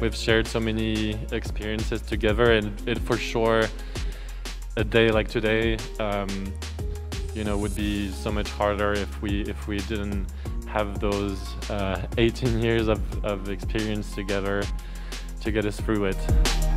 we've shared so many experiences together, and it for sure a day like today, um, you know, would be so much harder if we if we didn't have those uh, 18 years of, of experience together to get us through it.